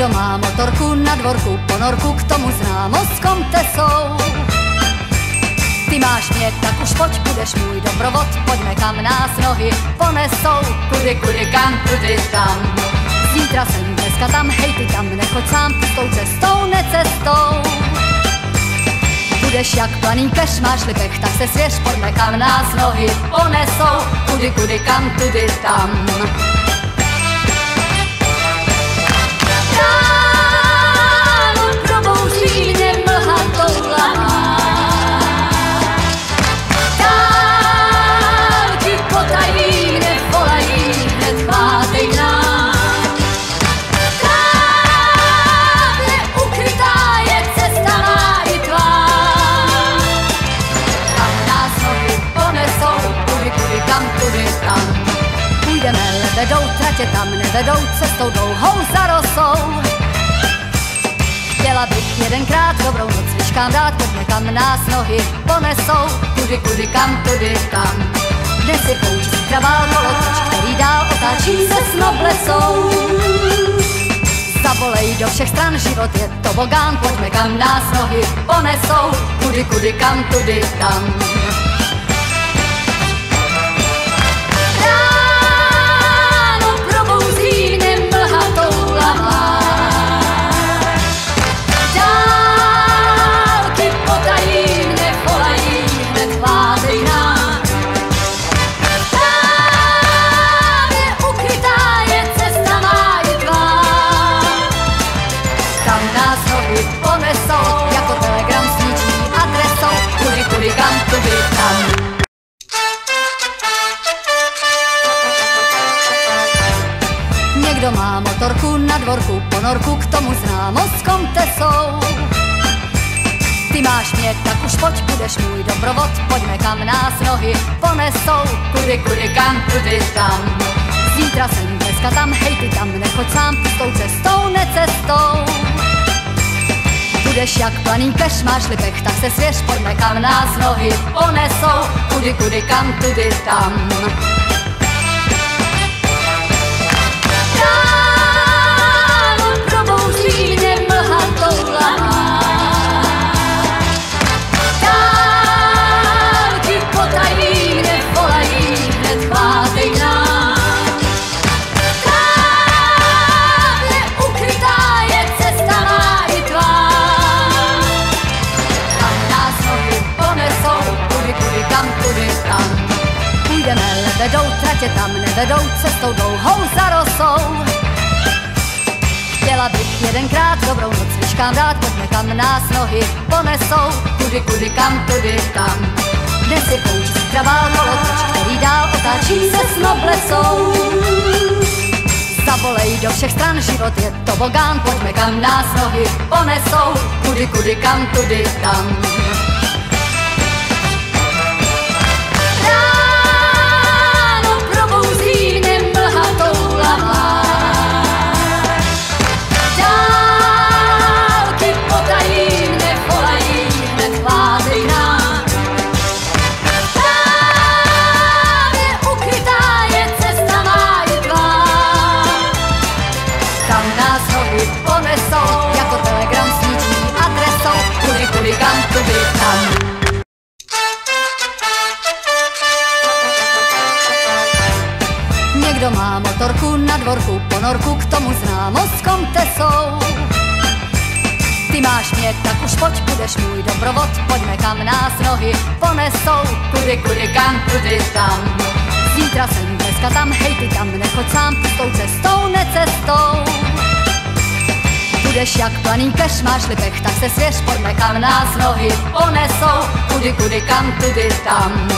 Někdo má motorku na dvorku, ponorku k tomu známostkom tesou. Ty máš mě, tak už pojď, budeš můj doprovod, pojďme kam nás nohy ponesou. Kudy, kudy, kam, kudy, tam. Zítra jsem dneska tam, hej ty tam, nechoď sám, tou cestou, necestou. Budeš jak planý keš, máš pech, tak se svěř, pojďme kam nás nohy ponesou. Kudy, kudy, kam, tudy, tam. Vedou tratě tam, nevedou cestou dlouhou za rosou. Chtěla bych jedenkrát dobrou noc vyškám dát, pojďme kam nás nohy ponesou. Kudy, kudy, kam, tudy, tam. Dnes je pouč, zítra kolotoč, který dál otáčí se s noblesou. Zavolej do všech stran, život je to bogán, pojďme kam nás nohy ponesou. Kudy, kudy, kam, tudy, tam. Někdo má motorku na dvorku, ponorku k tomu známostkom tesou. Ty máš mě, tak už pojď, budeš můj doprovod, pojďme kam nás nohy ponesou. Kudy, kudy, kam, kudy, tam. Zítra jsem dneska tam, hej ty tam, nechoď sám, tou cestou, necestou. Budeš jak planý keš, máš pech, tak se svěř, pojďme kam nás nohy ponesou. Kudy, kudy, kam, tudy, tam. Vedou tratě tam, nevedou cestou dlouhou za rosou. Chtěla bych jedenkrát dobrou noc vyškám dát, pojďme kam nás nohy ponesou. Kudy, kudy, kam, tudy, tam. Dnes je pouč, zítra kolotoč, který dál otáčí se s noblesou. Zavolej do všech stran, život je to bogán, pojďme kam nás nohy ponesou. Kudy, kudy, kam, tudy, tam. Ponorku k tomu známostkom tesou. Ty máš mě, tak už pojď, budeš můj doprovod, pojďme kam nás nohy ponesou. Kudy, kudy, kam, kudy, tam. Zítra jsem dneska tam, hej ty tam, nechoď sám, tou cestou, necestou. Budeš jak planý keš, máš pech, tak se svěř, pojďme kam nás nohy ponesou. Kudy, kudy, kam, tudy, tam.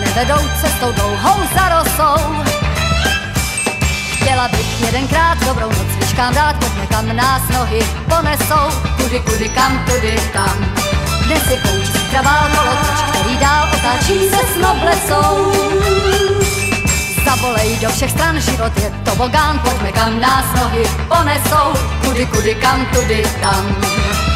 Nevedou cestou dlouhou za rosou. Chtěla bych jedenkrát dobrou noc vyškat kam dát, pojďme kam nás nohy ponesou, kudy, kudy, kam, tudy, tam. Dnes je pouč zítravá kolotoč, který dál otáčí se s noblesou. Zavolej do všech stran, život je to bogán, pojďme kam nás nohy ponesou, kudy, kudy, kam, tudy, tam.